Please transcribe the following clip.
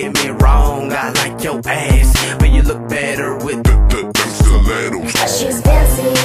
did me wrong. I like your ass, but you look better with the, the, the stilettos. She's fancy.